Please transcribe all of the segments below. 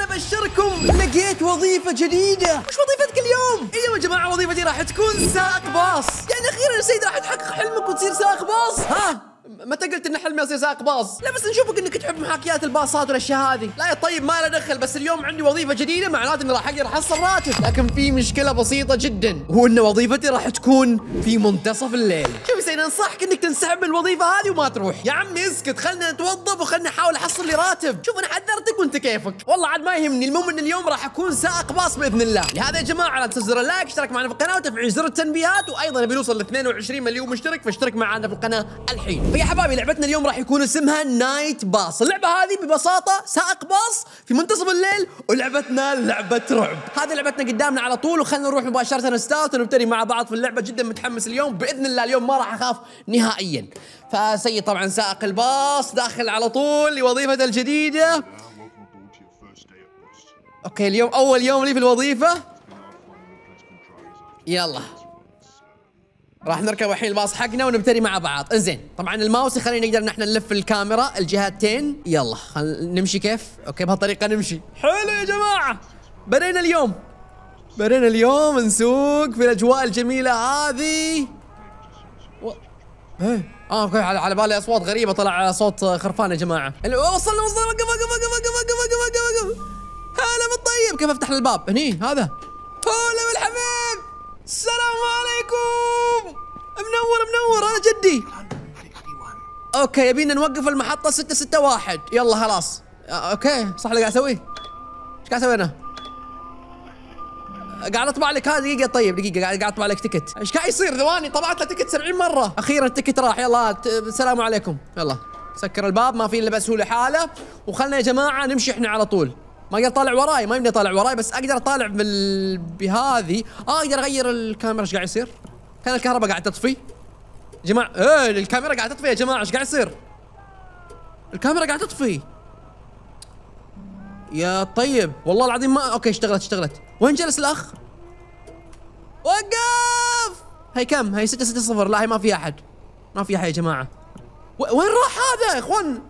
الان أبشركم. لقيت وظيفة جديدة. وش وظيفتك اليوم؟ اليوم يا جماعة وظيفتي راح تكون سائق باص. يعني أخيرا يا سيد راح تحقق حلمك وتصير سائق باص؟ ها؟ متى قلت إن حلمي أصير سائق باص؟ لا بس نشوفك إنك تحب محاكيات الباصات والأشياء هذه، لا يا طيب ما له دخل بس اليوم عندي وظيفة جديدة معناته إني راح أقدر أحصل راتب، لكن في مشكلة بسيطة جدا. وهو إن وظيفتي راح تكون في منتصف الليل. شوف سيد انصحك إنك تنسحب من الوظيفة هذه وما تروح، يا عمي اسكت خلنا نتوظف وخلنا نحاول أحصل لي راتب، شوف أنا حذرتك وأنت كيفك، والله عاد ما يهمني المهم إن اليوم راح أكون سائق باص بإذن الله، لهذا يا جماعة لا تنسى زر ال like اشترك معنا في القناة وتفعيل زر التنبيهات. وأيضا نبي نوصل ل 22 مليون مشترك فاشترك معنا في القناة الحين. فيا حبايبي لعبتنا اليوم راح يكون اسمها Night Bus. اللعبة هذه ببساطة سائق باص في منتصف الليل ولعبتنا لعبة رعب. هذه لعبتنا قدامنا على طول وخلنا نروح مباشرة ن start ونبتدي مع بعض في اللعبة. جدا متحمس اليوم بإذن الله اليوم ما راح أخاف نهائيا. فسيد طبعا سائق الباص داخل على طول لوظيفته Boston. okay اليوم أول يوم لي في are يلا. راح نركب الحين الباص حقنا ونبتدي مع بعض. إنزين طبعا الماوس يخلينا نقدر نحن نلف الكاميرا. الجهتين. يلا خل نمشي كيف؟ okay بهالطريقة نمشي. حلو يا جماعة. بدينا اليوم. بدينا اليوم نسوق في الأجواء الجميلة هذه. إيه. آه okay على, بالي أصوات غريبة طلع صوت خرفان يا جماعة. وصلنا وصلنا وقف وقف وقف وقف وقف وقف وقف هلا بالطيب. كيف أفتح الباب؟ هني هذا. هلا بالحبيب. السلام عليكم. منور منور. أنا جدي. okay يبينا نوقف المحطة 661 يلا خلاص. آه، okay صح اللي قاعد أسويه؟ إيش قاعد أسوي أنا؟ قاعد أطبع لك. هذه دقيقة. طيب دقيقة. قاعد أطبع لك ticket إيش قاعد يصير؟ ثواني طبعت له ticket 70 مرة. أخيرا ال ticket راح. يلا السلام عليكم. يلا. سكر الباب ما في إلا بس هو لحاله. وخلنا يا جماعة نمشي إحنا على طول. ما أقدر اطالع وراي ما يمدي اطالع وراي بس أقدر أطالع بال... بهذه. آه أقدر أغير الكاميرا. إيش قاعد يصير؟ كان الكهرباء قاعد تطفي. يا جماعة إيه الكاميرا قاعد تطفي يا جماعة. إيش قاعد يصير؟ الكاميرا قاعد تطفي. يا طيب. والله العظيم ما okay اشتغلت اشتغلت. وين جلس الأخ؟ وقف! هي كم؟ هي 6 6 0 لا هي ما في أحد. ما في أحد يا جماعة. و- وين راح هذا؟ يا إخوان؟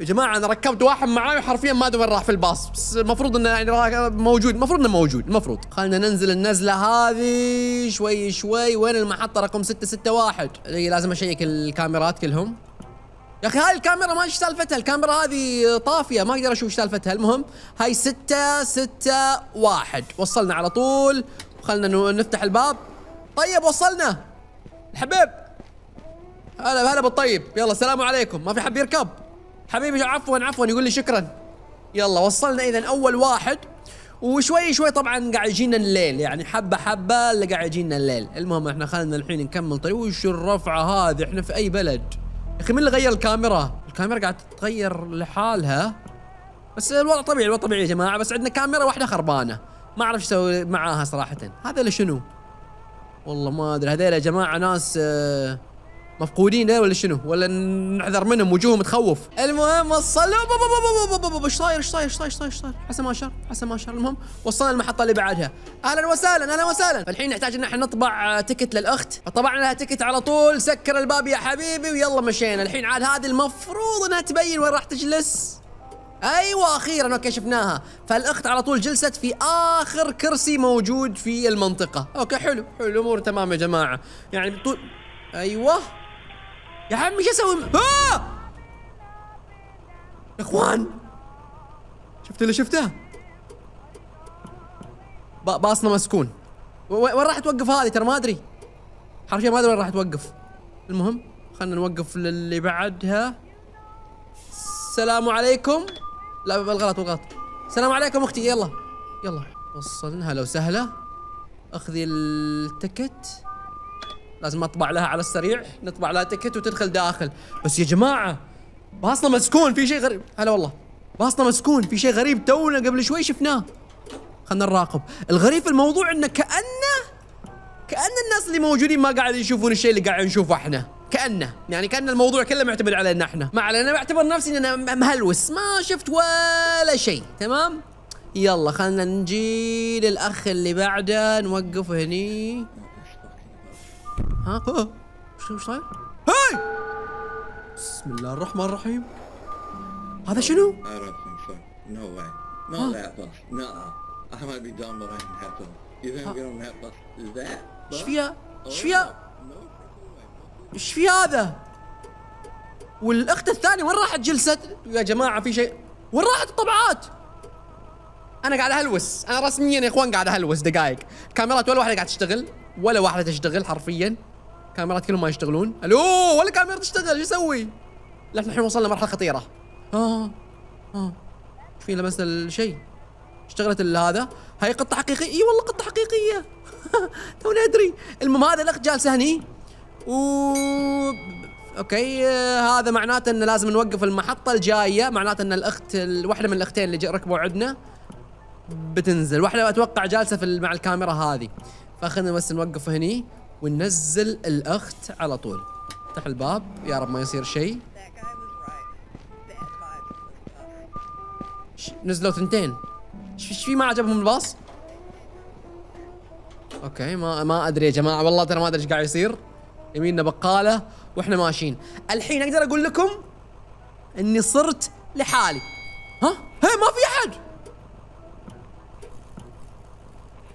يا جماعة أنا ركبت واحد معاي وحرفيا ما أدري وين راح في الباص. بس المفروض إنه يعني موجود. المفروض إنه موجود. المفروض. خلينا ننزل النزلة هذه شوي شوي. وين المحطة؟ رقم 661 دقيقة لازم أشيك الكاميرات كلهم. يا أخي هاي الكاميرا ما إيش سالفتها الكاميرا هذه طافية ما أقدر أشوف إيش سالفتها. المهم هاي ستة ستة واحد. وصلنا على طول. خلنا نفتح الباب. طيب وصلنا. الحبيب. هلا هلا بالطيب يلا السلام عليكم. ما في حد يركب حبيبي عفوا عفوا يقول لي شكرا. يلا وصلنا اذا أول واحد. وشوي شوي طبعا قاعد يجينا الليل يعني حبة حبة اللي قاعد يجينا الليل. المهم إحنا خلينا الحين نكمل. طريق وش الرفعة هذه؟ إحنا في أي بلد؟ أخي من اللي غير الكاميرا؟ الكاميرا قاعد تتغير لحالها. بس الوضع طبيعي الوضع طبيعي يا جماعة. بس عندنا كاميرا واحدة خربانة. ما أعرف إيش أسوي معاها صراحة. هذا شنو والله ما أدري. هذول يا جماعة ناس آه، مفقودين ده ولا شنو؟ ولا نحذر منهم وجوههم تخوف. المهم بو- إيش صاير إيش صاير إيش صاير إيش صاير إيش صاير ما شر حسن ما شر. المهم وصلنا المحطة اللي بعدها. أهلا وسهلا أهلا وسهلا. فالحين نحتاج إن إحنا نطبع آه، تكت للأخت. فطبعنا لها تكت على طول. سكر الباب يا حبيبي ويلا مشينا. الحين عاد هذه المفروض إنها تبين وين راح تجلس. أيوه أخيرا. okay شفناها. فالأخت على طول جلست في آخر كرسي موجود في المنطقة. okay حلو حلو. الأمور تمام يا جماعة. يعني طول أيوه. يا عمي إيش أسوي؟ آه! يا إخوان شفت اللي شفته؟ با- باصنا مسكون. وين راح توقف هذه؟ ترى ما أدري. حرفيا ما أدري وين راح توقف. المهم خلينا نوقف للي بعدها. السلام عليكم. لا بالغلط بالغلط. السلام عليكم أختي. يلا يلا. وصلنا هلا وسهلا أخذي التكت. لازم اطبع لها على السريع نطبع لها تكت وتدخل داخل. بس يا جماعة باصنا مسكون في شيء غريب. هلا والله. باصنا مسكون في شيء غريب تونا قبل شوي شفناه. خلنا نراقب. الغريب في الموضوع إنه كأنه كأن الناس اللي موجودين ما قاعد يشوفون الشيء اللي قاعد نشوفه إحنا. كأنه. يعني كأن الموضوع كله معتمد علينا إحنا. ما علينا بعتبر نفسي ان أنا مهلوس. ما شفت ولا شيء. تمام؟ يلا خلنا نجي للأخ اللي بعده نوقف هني. ها ها وش وش صاير؟ هاي بسم الله الرحمن الرحيم هذا شنو؟ I don't think so. No way. Not that bus. Nuh-uh. I might be dumb, but I can have to. You think I'm getting on that bus? Is that? إيش? فيها؟ إيش فيها؟ إيش في هذا؟ والأخت الثانية وين راحت جلست؟ يا جماعة في شيء وين راحت الطبعات؟ أنا قاعد أهلوس أنا رسميا يا إخوان قاعد أهلوس دقائق كاميرات ولا واحدة قاعد تشتغل ولا واحدة تشتغل حرفيا كاميرات كلهم ما يشتغلون. ألو ولا كاميرا تشتغل شو أسوي؟ لا إحنا الحين وصلنا مرحلة خطيرة. آه آه. في لمسنا الشيء. اشتغلت هذا. هاي قطة حقيقية؟ إي والله قطة حقيقية. توني أدري. المهم هذا الاخت جالسه هني. و okay آه، هذا معناته إنه لازم نوقف المحطة الجاية. معناته إن الأخت ال- واحدة من الأختين اللي ركبوا عندنا بتنزل. واحدة أتوقع جالسة في مع الكاميرا هذه. فخلنا بس نوقف هني. وننزل الأخت على طول. افتح الباب يا رب ما يصير شيء. نزلوا ثنتين. إيش في ما عجبهم الباص؟ أوكي ما ما أدري يا جماعة والله ترى ما أدري إيش قاعد يصير. يميننا بقالة وإحنا ماشيين. الحين أقدر أقول لكم إني صرت لحالي. ها؟ هي ما في أحد!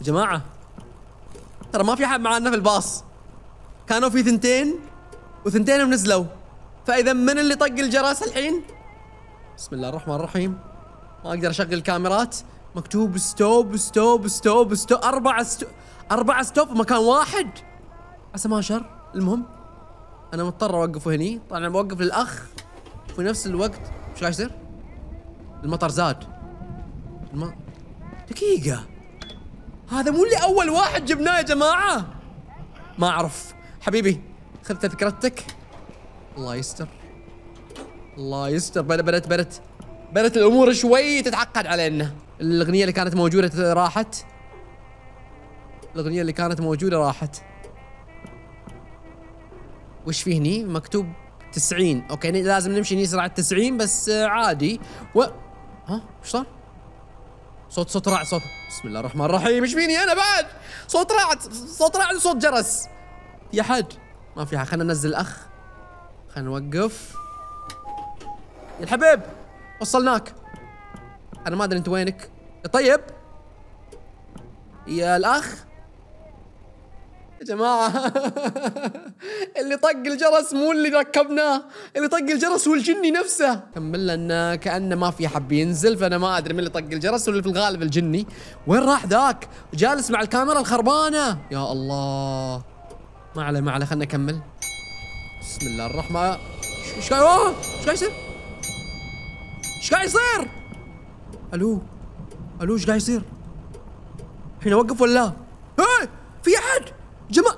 يا جماعة ترى ما في احد معنا في الباص. كانوا في ثنتين وثنتينهم نزلوا. فإذا من اللي طق الجرس الحين؟ بسم الله الرحمن الرحيم. ما أقدر أشغل الكاميرات مكتوب stop stop stop stop أربع stop أربع stop مكان واحد. عسى ما شر المهم أنا مضطر أوقفه هني. طبعا بوقف للأخ. في نفس الوقت إيش يصير؟ المطر زاد. الم... دقيقة. هذا مو اللي أول واحد جبناه يا جماعة. ما أعرف. حبيبي خذ تذكرتك الله يستر. الله يستر. بدأت بدأت بدأت بدأت الأمور شوي تتعقد علينا. الأغنية اللي كانت موجودة راحت. الأغنية اللي كانت موجودة راحت. وش فيه هني؟ مكتوب 90 أوكي لازم نمشي هني سرعة 90 بس آه، عادي. و ها؟ إيش صار؟ صوت صوت رعد صوت بسم الله الرحمن الرحيم. إيش فيني أنا بعد؟ صوت رعد صوت رعد وصوت جرس. في احد ما في خلينا ننزل الاخ خلينا نوقف. يا الحبيب وصلناك. أنا ما أدري أنت وينك. يا طيب. يا الأخ. يا جماعة. اللي طق الجرس مو اللي ركبناه اللي طق الجرس هو الجني نفسه. كمل لنا كأنه ما في حب ينزل فأنا ما أدري من اللي طق الجرس واللي في الغالب الجني. وين راح ذاك؟ جالس مع الكاميرا الخربانة. يا الله. ما عليه ما عليه خلنا نكمل. بسم الله الرحمن. إيش قاعد أوه، إيش قاعد يصير؟ إيش قاعد يصير؟ ألو. ألو إيش قاعد يصير؟ الحين اوقف ولا لا؟ هاي في احد جماعة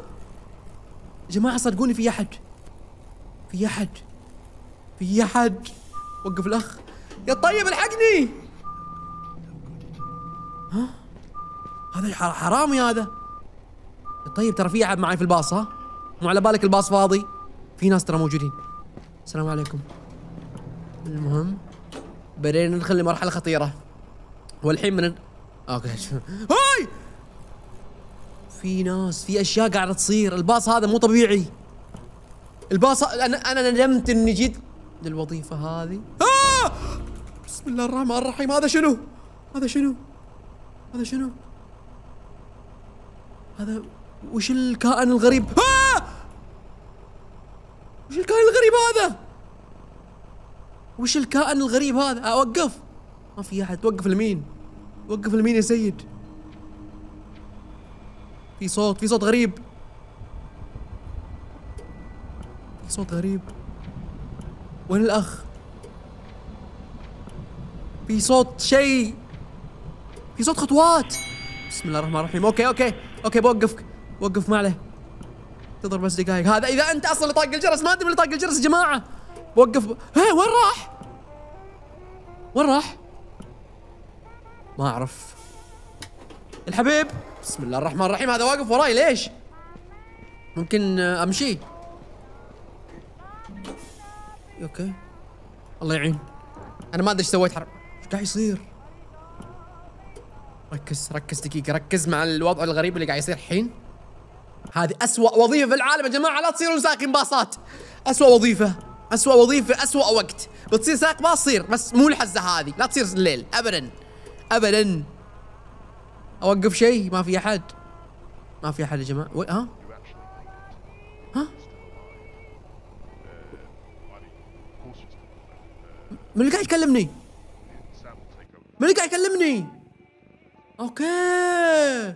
جماعة صدقوني في أحد. في أحد. في أحد. وقف الأخ. يا طيب الحقني. ها؟ هذا حرامي هذا. طيب ترى في أحد معي في الباص ها؟ مو على بالك الباص فاضي؟ في ناس ترى موجودين. السلام عليكم. المهم بدينا ندخل لمرحلة خطيرة. والحين من أوكي. هاي! في ناس في أشياء قاعدة تصير. الباص هذا مو طبيعي. الباص أنا أنا ندمت إني جيت للوظيفة هذه. آه! بسم الله الرحمن الرحيم. هذا شنو؟ هذا شنو؟ هذا شنو؟ هذا وش الكائن الغريب؟ آه! وش الكائن الغريب هذا؟ وش الكائن الغريب هذا؟ أوقف. ما في أحد. توقف لمين؟ وقف لمين يا سيد؟ في صوت في صوت غريب. في صوت غريب. وين الأخ؟ في صوت شيء. في صوت خطوات. بسم الله الرحمن الرحيم. okay okay okay بوقفك وقف ما عليه انتظر بس دقائق. هذا إذا أنت أصلا اللي طاق الجرس ما أدري اللي طاق الجرس يا جماعة. وقف. هي وين راح؟ وين راح؟ ما أعرف. الحبيب. بسم الله الرحمن الرحيم. هذا واقف وراي ليش؟ ممكن أمشي. okay. الله يعين. أنا ما أدري إيش سويت حرب إيش قاعد يصير؟ ركز ركز دقيقة ركز مع الوضع الغريب اللي قاعد يصير الحين. هذه أسوأ وظيفة في العالم يا جماعة لا تصيرون سائق باصات. أسوأ وظيفة اسوء وظيفة اسوء وقت. بتصير سائق باص صير بس مو الحزة هذه لا تصير الليل ابدا ابدا. أوقف شيء ما في أحد. ما في أحد يا جماعة. ها؟ ها؟ من اللي قاعد يكلمني؟ من اللي قاعد يكلمني؟ أوكي.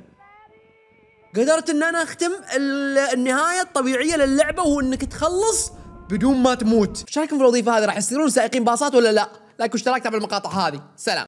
قدرت إن أنا أختم ال- النهاية الطبيعية للعبة وهو إنك تخلص بدون ما تموت. إيش رايكم في الوظيفة هذه راح يصيرون سائقين باصات ولا لا؟ لايك واشتراك تابع المقاطع هذه. سلام.